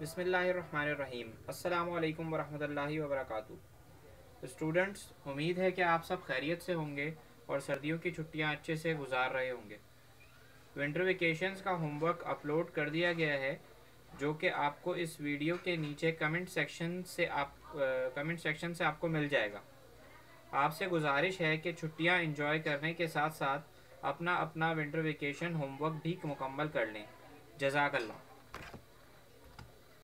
बिसमीम अल्लाम वरहमल वबरक स्टूडेंट्स, उम्मीद है कि आप सब खैरियत से होंगे और सर्दियों की छुट्टियाँ अच्छे से गुजार रहे होंगे। विंटर वेकेशंस का होमवर्क अपलोड कर दिया गया है, जो कि आपको इस वीडियो के नीचे कमेंट सेक्शन से आप कमेंट सेक्शन से आपको मिल जाएगा। आपसे गुजारिश है कि छुट्टियाँ इंजॉय करने के साथ साथ अपना अपना विंटर वेकेशन होमवर्क भी मुकम्मल कर लें। जजाकल्ला